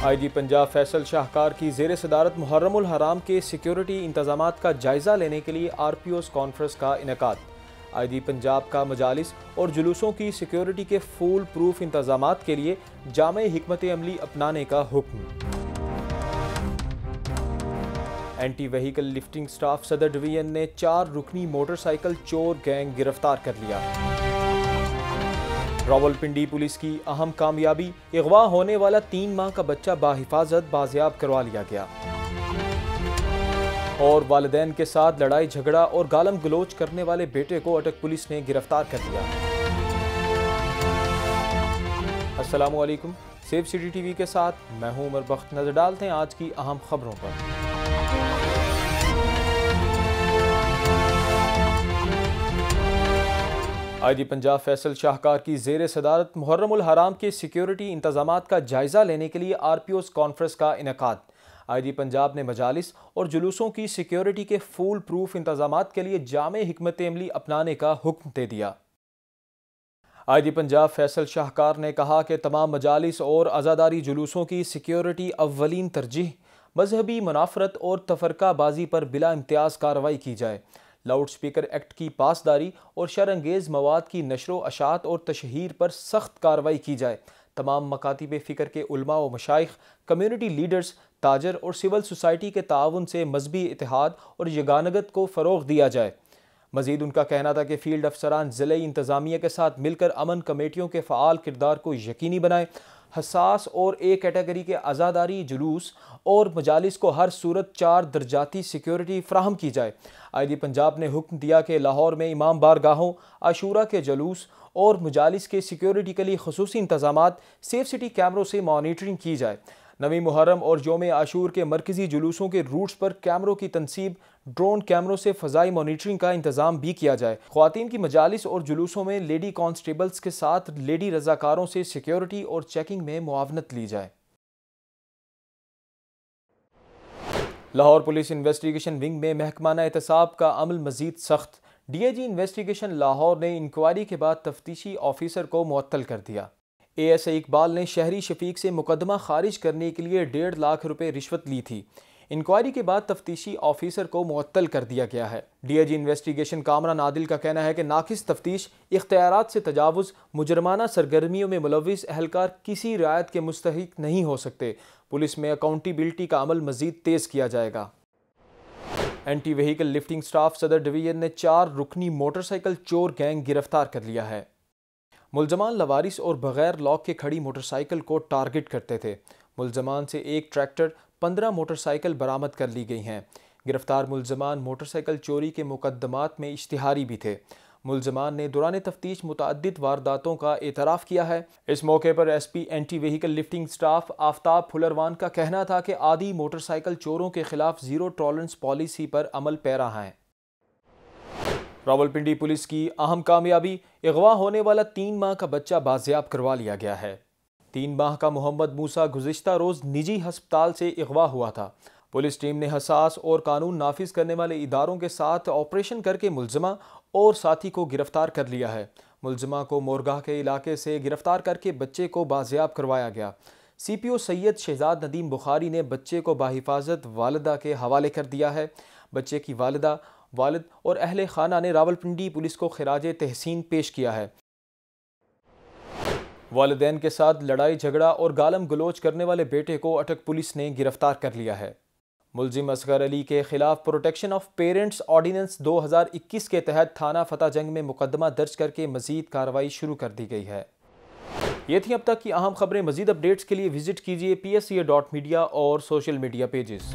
आई जी पंजाब फैसल शाहकार की जेर सदारत मुहर्रमुल हराम के सिक्योरिटी इंतज़ाम का जायज़ा लेने के लिए आर पी ओस कॉन्फ्रेंस का इनका। आई जी पंजाब का मजालिस और जुलूसों की सिक्योरिटी के फूल प्रूफ इंतज़ाम के लिए जाम हमत अमली अपनाने का हुक्म। Anti vehicle lifting staff Saddar division ने चार रुकनी मोटरसाइकिल चोर गैंग गिरफ़्तार कर लिया। रावलपिंडी पुलिस की अहम कामयाबी, अगवा होने वाला तीन माह का बच्चा बाहिफाजत बाजियाब करवा लिया गया। और वालदेन के साथ लड़ाई, झगड़ा और गालम गलोच करने वाले बेटे को अटक पुलिस ने गिरफ़्तार कर लिया। वालेकुम सेफ़ सिटी टीवी के साथ मैं हूँ उमर बख्त। नज़र डालते हैं आज की अहम खबरों पर। आई जी पंजाब फैसल शाहकार की जेर सदारत मुहर्रमुल हराम के सिक्योरिटी इंतज़ाम का जायज़ा लेने के लिए आर पी ओस कॉन्फ्रेंस का इनका आई जी पंजाब ने मजालस और जुलूसों की सिक्योरिटी के फूल प्रूफ इंतज़ाम के लिए जाम हमत अमली अपनाने का हुक्म दे दिया। आई जी पंजाब फैसल शाहकार ने कहा कि तमाम मजालस और आज़ादारी जुलूसों की सिक्योरिटी अवलिन तरजीह, मजहबी मुनाफरत और तफरकाबाजी पर बिला इम्तियाज़ कार्रवाई की जाए। लाउड स्पीकर एक्ट की पासदारी और शरंगेज मवाद की नशर अशात और तशहर पर सख्त कार्रवाई की जाए। तमाम मकातब फ़िक्र के उलमा व मशाइ कम्यूनिटी लीडर्स, ताजर और सिविल सोसाइटी के ताउन से मजहबी इतिहाद और यगानगत को फ़रोग दिया जाए। मजीद उनका कहना था कि फ़ील्ड अफसरान ज़िले इंतज़ामिया के साथ मिलकर अमन कमेटियों के फ़ाल किरदार को यकीनी बनाएँ। हसास और ए कैटेगरी के आज़ादारी जुलूस और मजालस को हर सूरत चार दर्जाती सिक्योरिटी फ्राहम की जाए। आई जी पंजाब ने हुक्म दिया कि लाहौर में इमाम बारगाहों, आशूरा के जलूस और मजालस के सिक्योरिटी के लिए खसूस इंतज़ाम सेफ़ सिटी कैमरों से मॉनिटरिंग की जाए। नवी मुहर्रम और योम आशूर के मरकजी जुलूसों के रूट्स पर कैमरों की तनसीब ड्रोन कैमरों से फ़जाई मॉनिटरिंग का इंतज़ाम भी किया जाए। खातन की मजालिस और जुलूसों में लेडी कॉन्स्टेबल्स के साथ लेडी रजाकारों से सिक्योरिटी और चेकिंग में मुआवनत ली जाए। लाहौर पुलिस इन्वेस्टिगेशन विंग में महकमाना एहतसाब का अमल मजीद सख्त। D I G investigation Lahore ने इंक्वायरी के बाद तफ्तीशी ऑफिसर को मुअत्तल कर दिया। ए एस ए इकबाल ने शहरी शफीक से मुकदमा खारिज करने के लिए डेढ़ लाख रुपए रिश्वत ली थी। इंक्वायरी के बाद तफ्तीशी ऑफिसर को मुअत्तल कर दिया गया है। D I G investigation Kamran Adil का कहना है कि नाकिस तफ्तीश इख्तियार से तजावज़, मुजरमाना सरगर्मियों में मुलविस अहलकार किसी रियायत के मुस्तक नहीं हो सकते। पुलिस में अकाउंटेबिलिटी का अमल मजीद तेज़ किया जाएगा। Anti vehicle lifting staff Saddar division ने चार रुकनी मोटरसाइकिल चोर गैंग गिरफ़्तार कर लिया है। मुलजमान लवारिस और बगैर लॉक के खड़ी मोटरसाइकिल को टारगेट करते थे। मुलजमान से एक ट्रैक्टर पंद्रह मोटरसाइकिल बरामद कर ली गई हैं। गिरफ़्तार मुलजमान मोटरसाइकिल चोरी के मुकदमात में इश्तिहारी भी थे। मुलजमान ने दौरान तफ्तीश मुतद वारदातों का एतराफ़ किया है। इस मौके पर S P anti vehicle lifting staff Aftab Phularwan का कहना था कि आदि मोटरसाइकिल चोरों के खिलाफ ज़ीरो टॉलरेंस पॉलिसी पर अमल पैरा है। रावलपिंडी पुलिस की अहम कामयाबी, अगवा होने वाला तीन माह का बच्चा बाजियाब करवा लिया गया है। तीन माह का मोहम्मद मूसा गुजशत रोज़ निजी हस्पताल से अगवा हुआ था। पुलिस टीम ने हसास और कानून नाफिज करने वाले इदारों के साथ ऑपरेशन करके मुलजमा और साथी को गिरफ़्तार कर लिया है। मुलजमा को मोरगाह के इलाके से गिरफ़्तार करके बच्चे को बाजियाब करवाया गया। C P O Syed Shahzad Nadeem Bukhari ने बच्चे को बाहिफाजत वालदा के हवाले कर दिया है। बच्चे की वालदा, वालद और अहल खाना ने रावलपिंडी पुलिस को खराज तहसीन पेश किया है। वालदेन के साथ लड़ाई, झगड़ा और गालम गलोच करने वाले बेटे को अटक पुलिस ने गिरफ़्तार कर लिया है। मुलजिम असगर अली के खिलाफ प्रोटेक्शन ऑफ़ पेरेंट्स ऑर्डीनेंस 2021 के तहत थाना फतेह जंग में मुकदमा दर्ज करके मजीद कार्रवाई शुरू कर दी गई है। ये थी अब तक की अहम खबरें। मजीद अपडेट्स के लिए विज़िट कीजिए पी एस डॉट मीडिया और सोशल मीडिया पेजेस